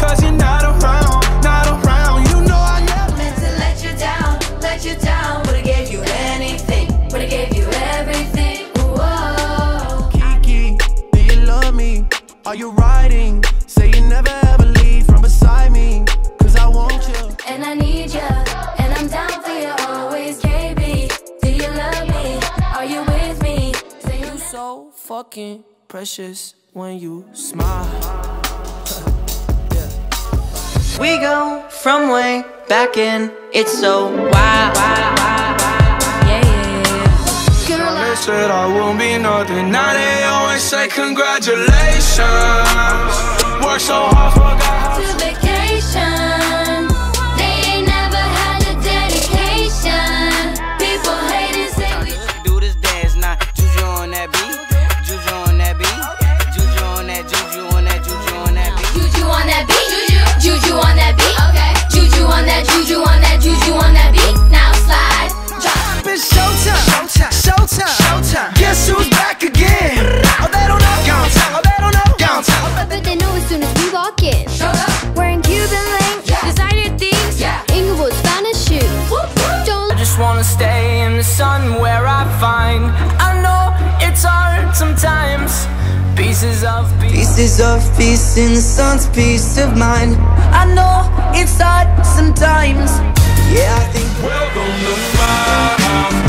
Are not around, not around. You know I never meant to let you down, let you down. Would've gave you anything, would've gave you everything. Kiki, do you love me? Are you riding? So fucking precious when you smile. We go from way back in. It's so wild. Yeah, yeah, yeah. girl, I They said I won't be nothing. Now they always say congratulations. Work so hard, forgot how sun where I find. I know it's hard sometimes. Pieces of peace. Pieces of peace in the sun's peace of mind. I know it's hard sometimes. Yeah, I think Welcome to my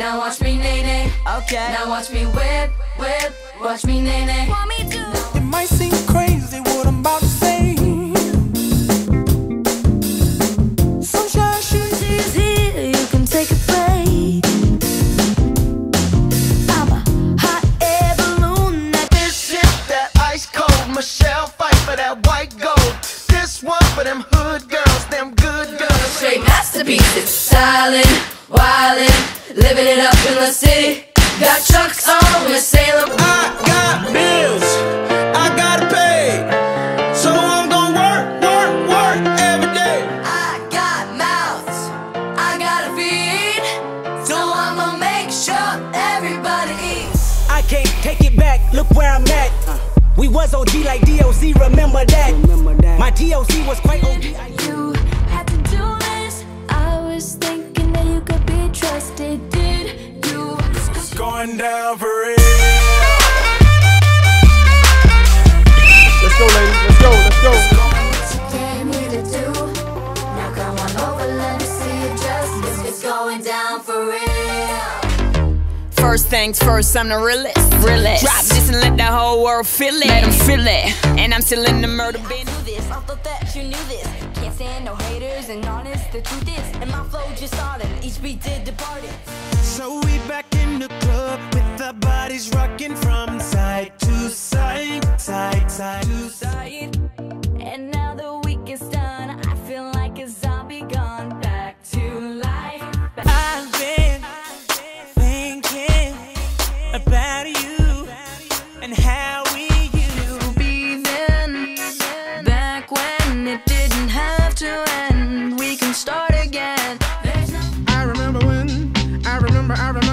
Now watch me nay nay. okay. Now watch me whip, whip. Watch me nay nay. Want me to? It might seem crazy what I'm about to say. Sunshine, she's Is here. You can take a break. I'm a hot air balloon that this shit that ice cold. Michelle fight for that white gold. This one for them hood girls, them good girls. straight masterpieces. Stylin', wildin', the city. Got trucks on, we're. I got bills, I gotta pay. So I'm gonna work, work, work every day. I got mouths, I gotta feed. So I'ma make sure everybody eats. I can't take it back, look where I'm at. We was OG like DOC, remember that. My TOC was quite OG. Going down for real. Let's go, ladies. Let's go. Let's go. What you came here to do? Now come on over, let me see it just. It's going down for real. First things first, I'm the realest. realest. Drop this and let the whole world feel it. Let 'em feel it. And I'm still in the murder bin. this. I thought that you knew this. Can't stand no haters and honest. The truth is, and my flow just started. Each beat did departed. So we back in the club with our bodies rocking from side to side, side, side to side. And now the week is done. I feel like a zombie gone back to life. I've been thinking about you and how we used to be then. Back when it didn't have to end. We can start again. I remember when, I remember, I remember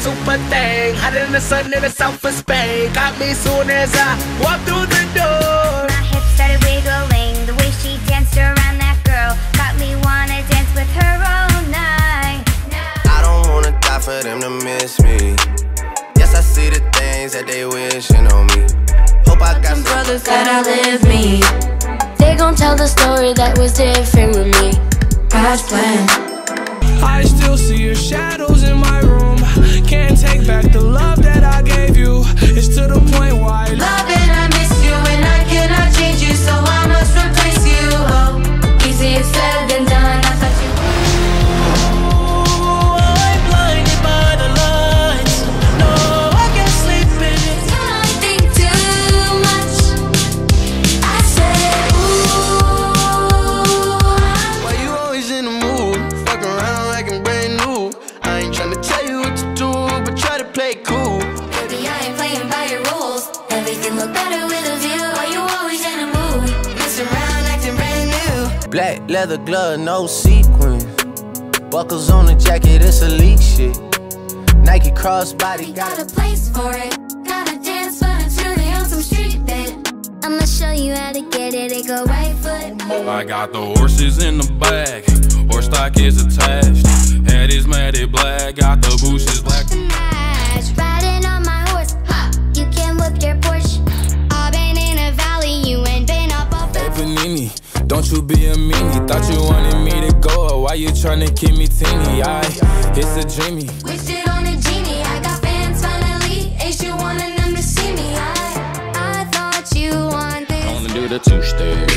super thing, hotter than the sun in the south of Spain. Got me soon as I walk through the door. My hips started wiggling. The way she danced around that girl got me wanna dance with her all night. I don't wanna die for them to miss me. Yes, I see the things that they wishing on me. Hope I got some Brothers that outlive me. They gon' tell the story that was different with me. God's plan. Black leather glove, no sequins. Buckles on the jacket, it's elite shit. Nike crossbody, Got a place for it. Gotta dance, but it's really on some street fit. I'ma show you how to get it. It go right foot. I got the horses in the back, horse stock is attached. Head is matted black, got the bushes black. Why you tryna keep me teeny? I, it's a dreamy. Wished it on a genie. I got fans finally. Ain't you wanting them to see me? I, I thought you want this. Wanna do the two step, then cowboy boogie.